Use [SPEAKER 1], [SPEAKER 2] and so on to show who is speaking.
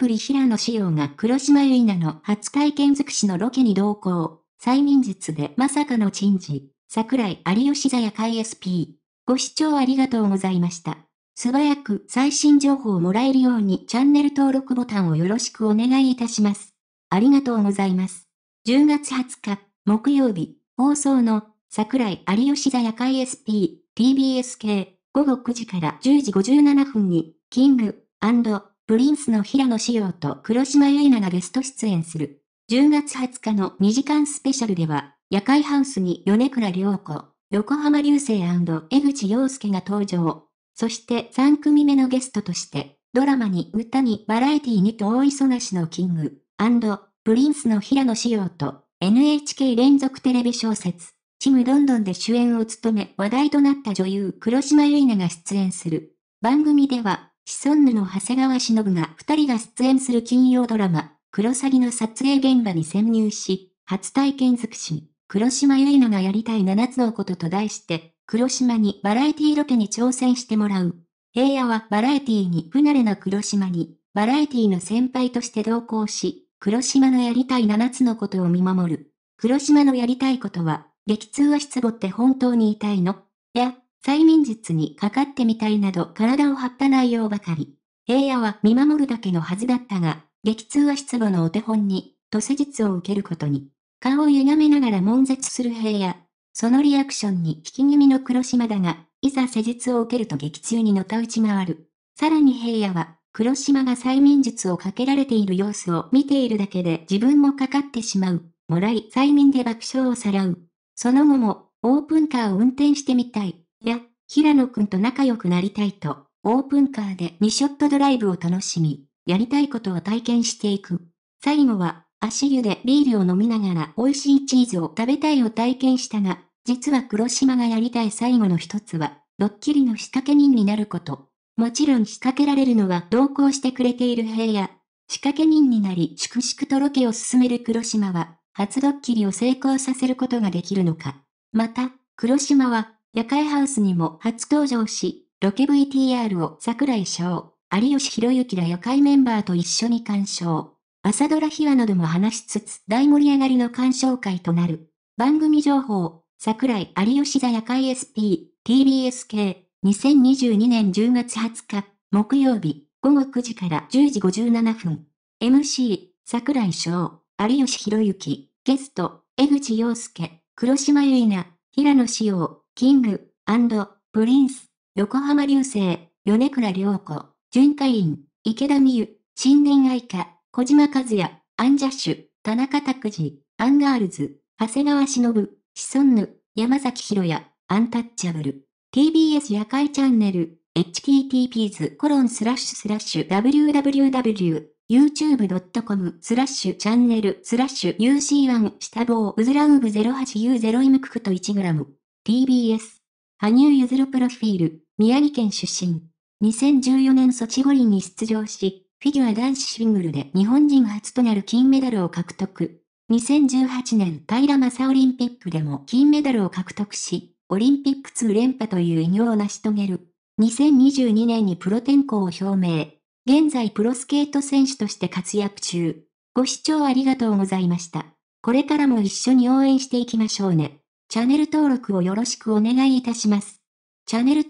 [SPEAKER 1] プリ平野紫耀が黒島結菜の初体験尽くしのロケに同行。催眠術でまさかの珍事。桜井有吉座や海 SP。ご視聴ありがとうございました。素早く最新情報をもらえるようにチャンネル登録ボタンをよろしくお願いいたします。ありがとうございます。10月20日、木曜日、放送の桜井有吉座夜会 SP、TBS 系、午後9時から10時57分に、キング、プリンスの平野紫耀と黒島結菜がゲスト出演する。10月20日の2時間スペシャルでは、夜会ハウスに米倉涼子、横浜流星江口洋介が登場。そして3組目のゲストとして、ドラマに歌にバラエティにと大忙しのキング、プリンスの平野紫耀と NHK 連続テレビ小説、チムロンドンで主演を務め話題となった女優黒島結菜が出演する。番組ではシソンヌの長谷川忍が二人が出演する金曜ドラマ、クロサギの撮影現場に潜入し、初体験尽くし、黒島結菜がやりたい七つのことと題して、黒島にバラエティロケに挑戦してもらう。平野はバラエティに不慣れな黒島に、バラエティの先輩として同行し、黒島のやりたい七つのことを見守る。黒島のやりたいことは、激痛は失語って本当に痛いの？や、催眠術にかかってみたいなど体を張った内容ばかり。平野は見守るだけのはずだったが、激痛は失語のお手本に、と施術を受けることに。顔を歪めながら悶絶する平野。そのリアクションに引き気味の黒島だが、いざ施術を受けると激痛にのたうち回る。さらに平野は、黒島が催眠術をかけられている様子を見ているだけで自分もかかってしまう。もらい催眠で爆笑をさらう。その後も、オープンカーを運転してみたい。や、平野くんと仲良くなりたいと、オープンカーで2ショットドライブを楽しみ、やりたいことを体験していく。最後は、足湯でビールを飲みながら美味しいチーズを食べたいを体験したが、実は黒島がやりたい最後の一つは、ドッキリの仕掛け人になること。もちろん仕掛けられるのは同行してくれている平野。仕掛け人になり粛々とロケを進める黒島は、初ドッキリを成功させることができるのか。また、黒島は夜会ハウスにも初登場し、ロケ VTR を桜井翔、有吉弘行ら夜会メンバーと一緒に鑑賞。朝ドラ秘話なども話しつつ大盛り上がりの鑑賞会となる。番組情報、桜井有吉座夜会 SP、TBS k 2022年10月20日、木曜日、午後9時から10時57分。MC、櫻井翔、有吉弘行、ゲスト、江口洋介、黒島結菜、平野紫耀、 King & Prince、横浜流星、米倉涼子、準会員、池田美優、新年愛花、児嶋一哉、アンジャッシュ、田中卓志、アンガールズ、長谷川忍、シソンヌ、山崎弘也、アンタッチャブル、TBS 夜会チャンネル、https コロンスラッシュスラッシュ www youtube.com スラッシュチャンネルスラッシュ UC1 下棒うずらうぶ 08U0 イムククト 1g TBS。羽生結弦プロフィール、宮城県出身。2014年ソチ五輪に出場し、フィギュア男子シングルで日本人初となる金メダルを獲得。2018年平正オリンピックでも金メダルを獲得し、オリンピック2連覇という偉業を成し遂げる。2022年にプロ転向を表明。現在プロスケート選手として活躍中。ご視聴ありがとうございました。これからも一緒に応援していきましょうね。チャンネル登録をよろしくお願いいたします。チャンネル